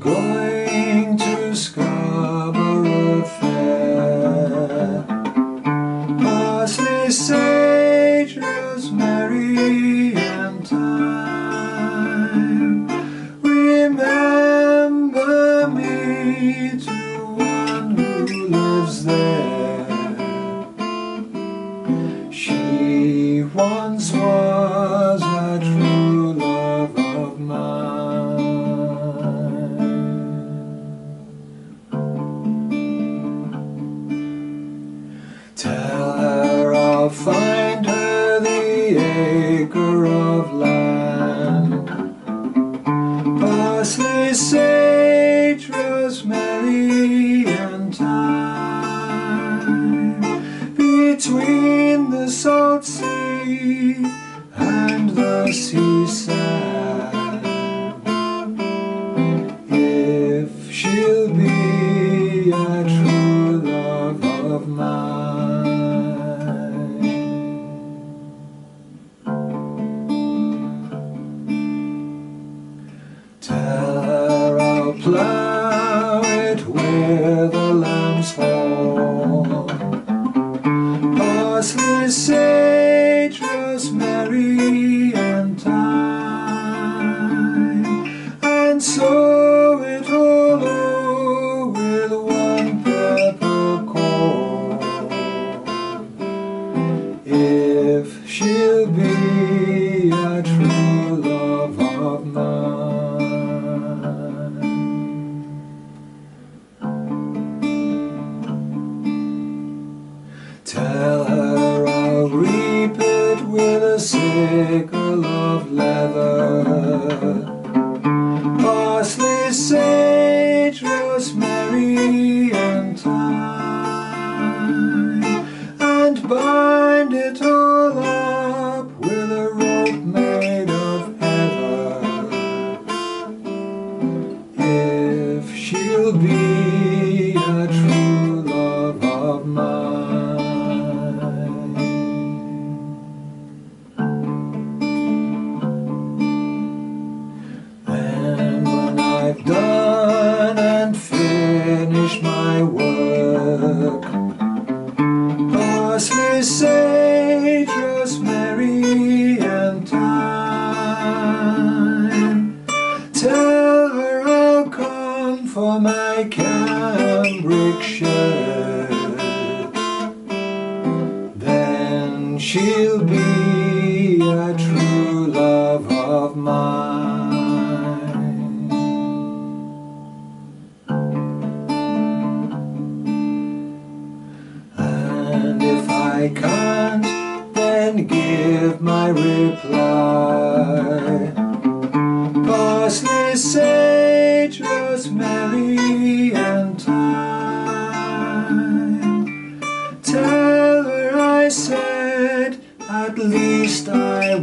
going to Scarborough Fair. Parsley, sage, rosemary, and thyme. Remember me to one who lives there. She once was Tell her I'll find her the acre of land. Parsley, sage, rosemary, and thyme between the salt sea and the seaside. If she'll be a true love of mine. Plow it where the lambs fall. Parsley, of leather. Parsley, sage, rosemary, finished my work, parsley, sage, rosemary, and thyme, tell her I'll come for my cambric shirt. Then she'll be a true love of mine. I can't, then give my reply. Parsley, sage, rosemary, and thyme. Tell her I said, at least I